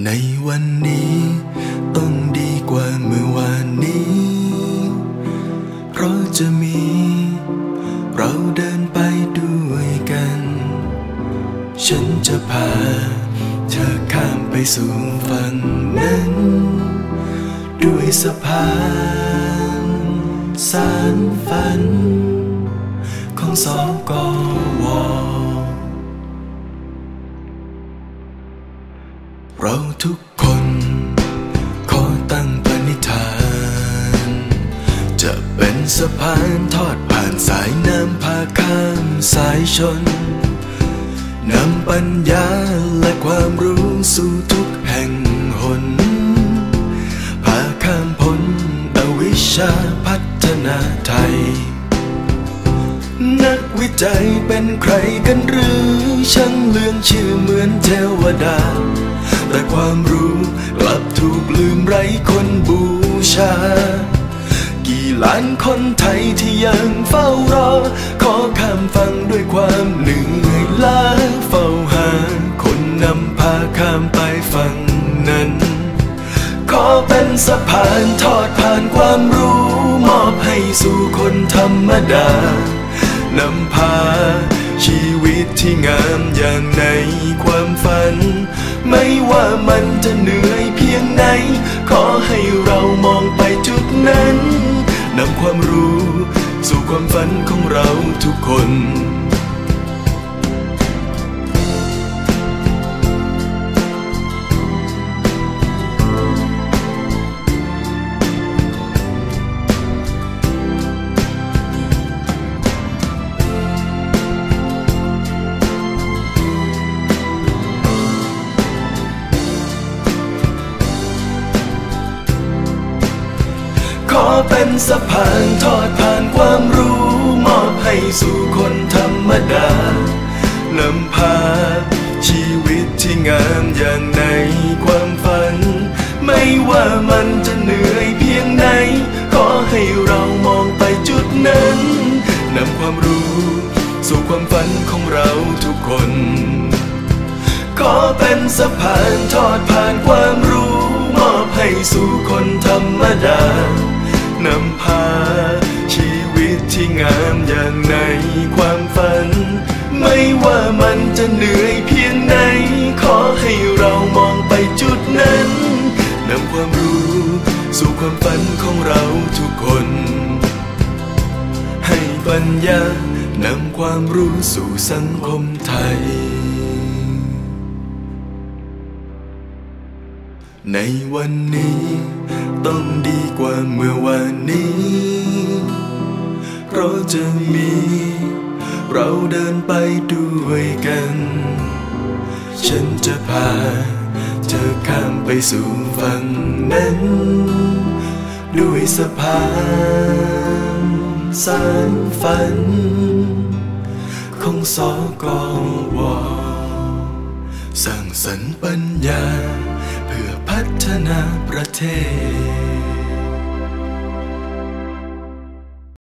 ในวันนี้ ต้องดีกว่าเมื่อวานนี้ เพราะจะมี เราเดินไปด้วยกัน ฉันจะพา เธอข้ามไปสู่ฝั่งนั้น ด้วยสะพานสารฝัน ของสกวเรา ทุกคน ขอตั้งปณิธาน จะเป็นสะพานทอดผ่านสายน้ำพาข้ามสายชนนำปัญญาและความรู้สู่ทุกแห่งหน พาข้ามพ้นอวิชชาพัฒนาไทย นักวิจัยเป็นใครกันหรือช่างเลืองชื่อเหมือนเทวดา ความรู้กลับถูกลืมไร้คนบูชา กี่ล้านคนไทยที่ยังเฝ้ารอ ขอข้ามฟังด้วยความเหนื่อยล้าเฝ้าหา คนนำพาข้ามไปฝั่งนั้น ขอเป็นสะพานทอดผ่านความรู้ มอบให้สู่คนธรรมดานำพาชีวิตที่งามอย่างในความฝัน ว่ามันจะเหนื่อยเพียงไหน ขอให้เรามองไปจุดนั้นนำความรู้ สู่ความฝันของเราทุกคน เป็นสะพานทอดผ่านความรู้ มอบให้สู่คนธรรมดานำพา ชีวิตที่งามอย่างในความฝัน ไม่ว่ามันจะเหนื่อยเพียงไหน ขอให้เรามองไปจุดนั้นนำความรู้ สู่ความฝันของเราทุกคน ขอเป็นสะพานทอดผ่านความรู้ มอบให้สู่คนธรรมดา นำพา ชีวิตที่งามอย่างในความฝัน ไม่ว่ามันจะเหนื่อยเพียงไหน ขอให้เรามองไปจุดนั้นนำความรู้สู่ความฝันของเราทุกคน ให้ปัญญานำความรู้สู่สังคมไทย ในวันนี้ ต้องดีกว่าเมื่อวานนี้ เพราะจะมี เราเดินไปด้วยกัน ฉันจะพา เธอข้ามไปสู่ฝั่งนั้น ด้วยสะพานสารฝัน ของสกวสร้างสรรค์ปัญญา นาประเทศ